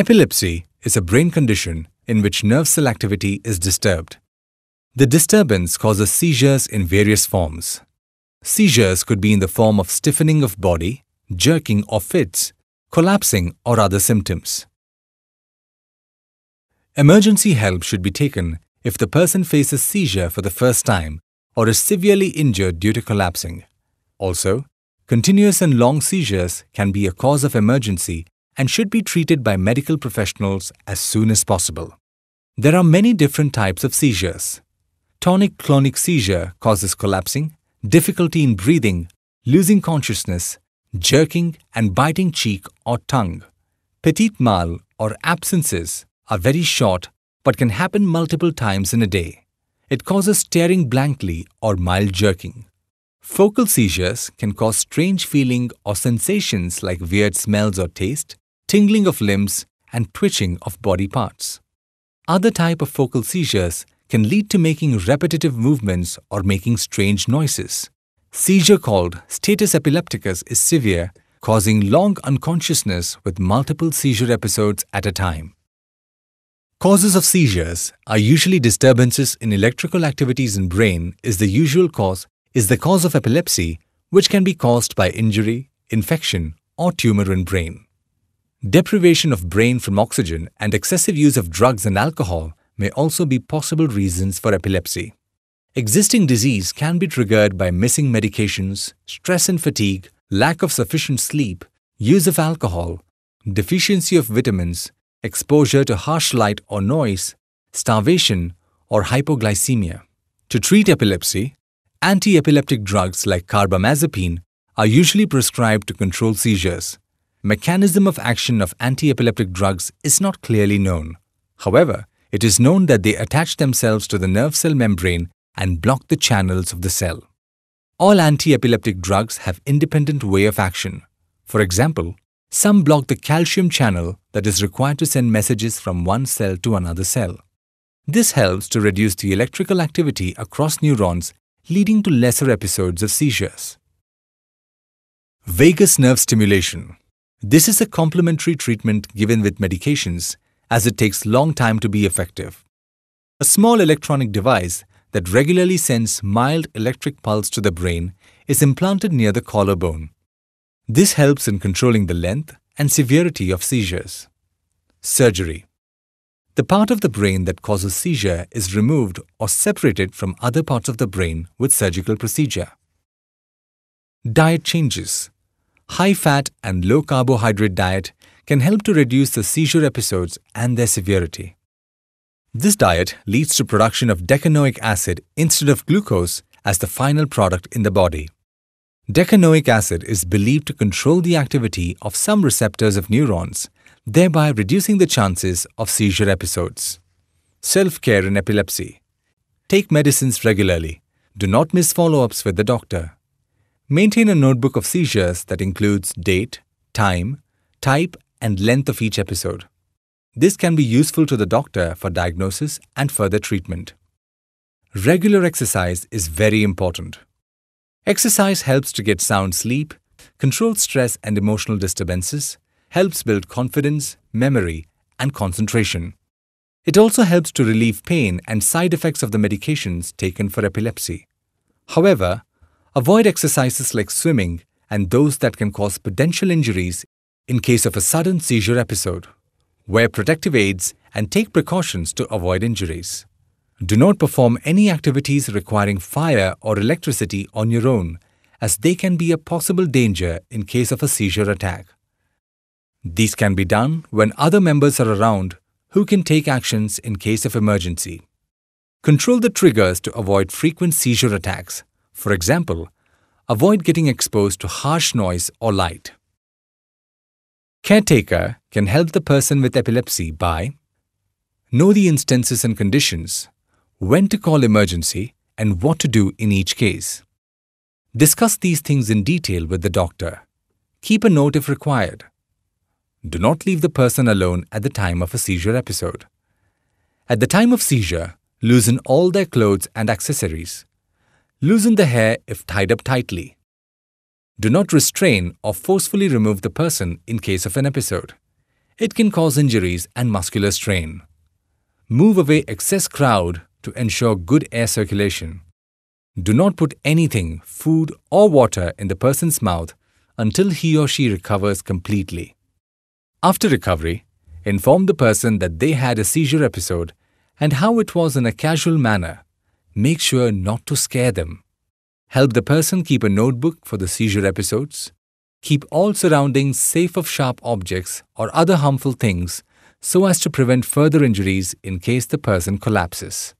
Epilepsy is a brain condition in which nerve cell activity is disturbed. The disturbance causes seizures in various forms. Seizures could be in the form of stiffening of body, jerking or fits, collapsing or other symptoms. Emergency help should be taken if the person faces seizure for the first time or is severely injured due to collapsing. Also, continuous and long seizures can be a cause of emergency and should be treated by medical professionals as soon as possible. There are many different types of seizures. Tonic clonic seizure causes collapsing, difficulty in breathing, losing consciousness, jerking, and biting cheek or tongue. Petit mal or absences are very short but can happen multiple times in a day. It causes staring blankly or mild jerking. Focal seizures can cause strange feeling or sensations like weird smells or taste, tingling of limbs, and twitching of body parts. Other type of focal seizures can lead to making repetitive movements or making strange noises. Seizure called status epilepticus is severe, causing long unconsciousness with multiple seizure episodes at a time. Causes of seizures are usually disturbances in electrical activities in brain is the usual cause is the cause of epilepsy which can be caused by injury, infection or tumor in brain. Deprivation of brain from oxygen and excessive use of drugs and alcohol may also be possible reasons for epilepsy. Existing disease can be triggered by missing medications, stress and fatigue, lack of sufficient sleep, use of alcohol, deficiency of vitamins, exposure to harsh light or noise, starvation, or hypoglycemia. To treat epilepsy, anti-epileptic drugs like carbamazepine are usually prescribed to control seizures. Mechanism of action of anti-epileptic drugs is not clearly known. However, it is known that they attach themselves to the nerve cell membrane and block the channels of the cell. All anti-epileptic drugs have independent way of action. For example, some block the calcium channel that is required to send messages from one cell to another cell. This helps to reduce the electrical activity across neurons, leading to lesser episodes of seizures. Vagus nerve stimulation. This is a complementary treatment given with medications as it takes long time to be effective. A small electronic device that regularly sends mild electric pulse to the brain is implanted near the collarbone. This helps in controlling the length and severity of seizures. Surgery. The part of the brain that causes seizure is removed or separated from other parts of the brain with surgical procedure. Diet changes. High fat and low carbohydrate diet can help to reduce the seizure episodes and their severity. This diet leads to production of decanoic acid instead of glucose as the final product in the body. Decanoic acid is believed to control the activity of some receptors of neurons, thereby reducing the chances of seizure episodes. Self-care in epilepsy. Take medicines regularly. Do not miss follow-ups with the doctor. Maintain a notebook of seizures that includes date, time, type, and length of each episode. This can be useful to the doctor for diagnosis and further treatment. Regular exercise is very important. Exercise helps to get sound sleep, controls stress and emotional disturbances, helps build confidence, memory, and concentration. It also helps to relieve pain and side effects of the medications taken for epilepsy. However, avoid exercises like swimming and those that can cause potential injuries in case of a sudden seizure episode. Wear protective aids and take precautions to avoid injuries. Do not perform any activities requiring fire or electricity on your own, as they can be a possible danger in case of a seizure attack. These can be done when other members are around who can take actions in case of emergency. Control the triggers to avoid frequent seizure attacks. For example, avoid getting exposed to harsh noise or light. Caretaker can help the person with epilepsy by know the instances and conditions, when to call emergency, and what to do in each case. Discuss these things in detail with the doctor. Keep a note if required. Do not leave the person alone at the time of a seizure episode. At the time of seizure, loosen all their clothes and accessories. Loosen the hair if tied up tightly. Do not restrain or forcefully remove the person in case of an episode. It can cause injuries and muscular strain. Move away excess crowd to ensure good air circulation. Do not put anything, food or water in the person's mouth until he or she recovers completely. After recovery, inform the person that they had a seizure episode and how it was in a casual manner. Make sure not to scare them. Help the person keep a notebook for the seizure episodes. Keep all surroundings safe of sharp objects or other harmful things so as to prevent further injuries in case the person collapses.